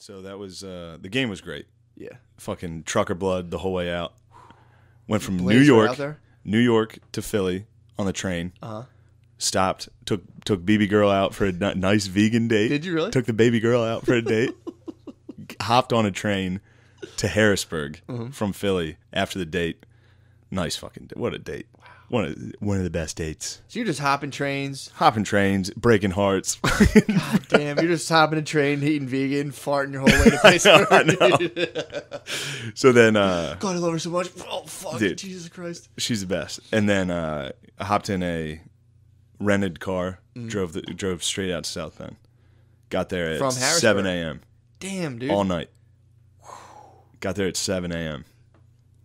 So that was uh, the game was great. Yeah. Fucking trucker blood the whole way out. Went from New York? New York to Philly on the train. Uh-huh. Stopped, took took baby girl out for a n- nice vegan date. Did you really? Took the baby girl out for a date. hopped on a train to Harrisburg Mm-hmm. from Philly after the date. Nice fucking what a date. One of one of the best dates. So you're just hopping trains. Hopping trains, breaking hearts. God Damn, you're just hopping a train, eating vegan, farting your whole way to Facebook. so then uh God, I love her so much. Oh fuck, Dude. Jesus Christ. she's the best. And then uh I hopped in a rented car, Mm. drove the drove straight out to South Bend. Got there at From seven AM Damn, dude. all night. Got there at seven AM.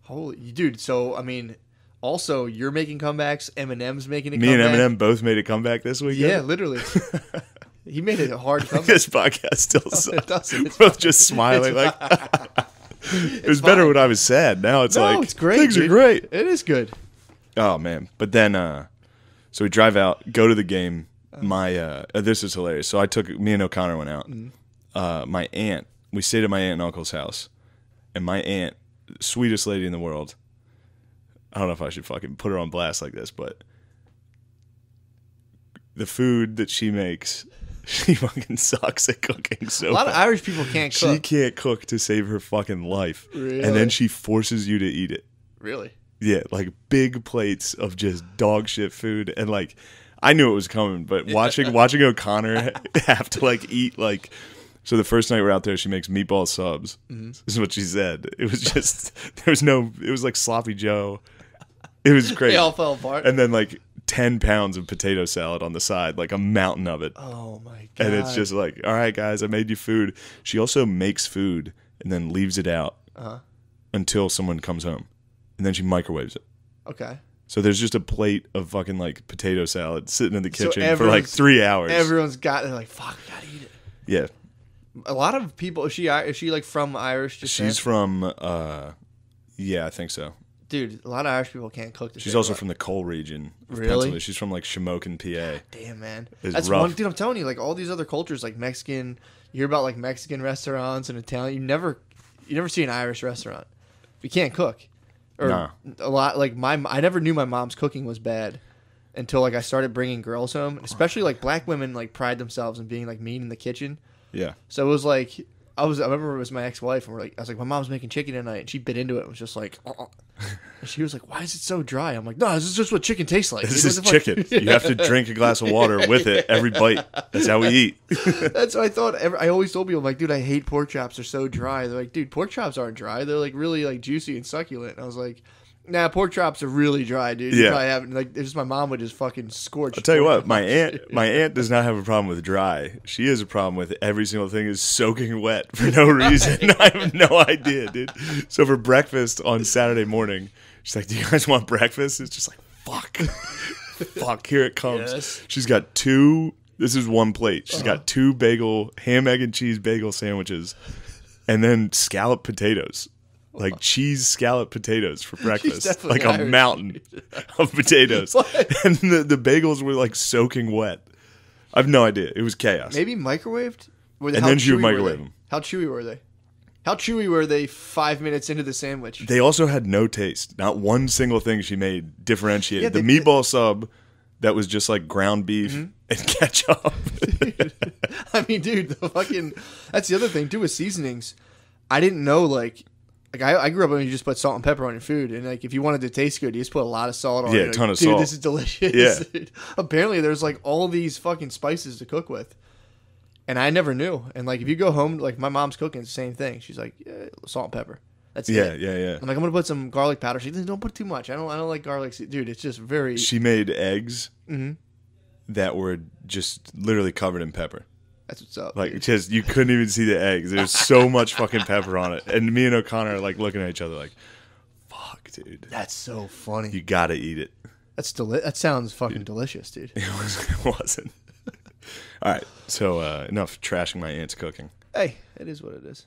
Holy, dude. So I mean, also you're making comebacks. Eminem's making a Me comeback. and Eminem both made a comeback this week. Yeah, literally. he made it a hard comeback. this podcast still sucks. doesn't. It's Both just smiling like it was better fine. when I was sad. Now it's no, like it's great. Things dude. are great. It is good. Oh man! But then, uh so we drive out, go to the game. My uh uh, this is hilarious. So I took me and O'Connor went out. Uh, my aunt, we stayed at my aunt and uncle's house, and my aunt, sweetest lady in the world. I don't know if I should fucking put her on blast like this, but the food that she makes, she fucking sucks at cooking. So A lot of. Irish people can't cook. she can't cook to save her fucking life, and then she forces you to eat it. Really? Yeah, like big plates of just dog shit food, and like I knew it was coming, but watching watching O'Connor have to like eat like. So the first night we're out there, she makes meatball subs. Mm-hmm. This is what she said. It was just there was no. It was like sloppy Joe. It was great. They all fell apart. and then like ten pounds of potato salad on the side, like a mountain of it. oh my god. And it's just like, all right, guys, I made you food. She also makes food and then leaves it out Uh-huh. until someone comes home, and then she microwaves it. okay. So there's just a plate of fucking like potato salad sitting in the So kitchen for like three hours. Everyone's got. They're like, fuck, I gotta eat it. yeah, A lot of people. Is she? Is she like from Irish? descent? she's from. uh Yeah, I think so. dude. A lot of Irish people can't cook. She's also from the coal region. Really? She's from like Shamokin, PA. Damn, man. It's That's rough. one dude. I'm telling you, like all these other cultures, like Mexican. You hear about like Mexican restaurants and Italian. You never, you never see an Irish restaurant. You can't cook, or Nah. a lot. Like my, I never knew my mom's cooking was bad until like I started bringing girls home. Especially like black women, like pride themselves in being like mean in the kitchen. Yeah, So it was like I was. I remember it was my ex-wife, and we're like, I was like, my mom's making chicken tonight, and she bit into it. and was just like, "Uh-uh." and she was like, why is it so dry? I'm like, no, this is just what chicken tastes like. this is chicken. You have to drink a glass of water with it every bite. That's how we eat. That's what I thought. Every, I always told people, I'm like, dude, I hate pork chops. They're so dry. They're like, dude, pork chops aren't dry. They're like really like juicy and succulent. And I was like, nah, pork chops are really dry, dude. You Yeah. probably haven't. Like, it's just my mom would just fucking scorch. I'll tell you what, my aunt, my aunt does not have a problem with dry. She has a problem with every single thing is soaking wet for no reason. I have no idea, dude. So for breakfast on Saturday morning, she's like, "Do you guys want breakfast?" It's just like, "Fuck, fuck." Here it comes. Yes. She's got two. This is one plate. She's got uh-huh. two bagel, ham, egg, and cheese bagel sandwiches, and then scallop potatoes. Like cheese scallop potatoes for breakfast, like a Irish. mountain of potatoes, and the, the bagels were like soaking wet. I have no idea. It was chaos. Maybe microwaved. Were they, And how then she would chewy were microwave they? them. How chewy were they? How chewy were they five minutes into the sandwich? They also had no taste. Not one single thing she made differentiated. Yeah, the they- meatball sub that was just like ground beef Mm-hmm. and ketchup. I mean, dude, the fucking. That's the other thing too with seasonings. I didn't know like. Like I, I grew up when you just put salt and pepper on your food, and like if you wanted to taste good, you just put a lot of salt on. It. Yeah, it. Like, ton of dude, salt. This is delicious. Yeah. Apparently, there's like all these fucking spices to cook with, and I never knew. And like if you go home, like my mom's cooking, it's the same thing. She's like, yeah, salt and pepper. That's yeah, it. yeah, yeah. I'm like, I'm gonna put some garlic powder. She's like, don't put too much. I don't, I don't like garlic. Dude, it's just very. She made eggs Mm-hmm. that were just literally covered in pepper. That's what's up. Like dude. just you couldn't even see the eggs. There's so much fucking pepper on it. And me and O'Connor are like looking at each other like, "Fuck, dude, that's so funny. you gotta eat it." That's deli- That sounds fucking delicious, dude. It, was, it wasn't. All right, so uh, enough trashing my aunt's cooking. Hey, it is what it is.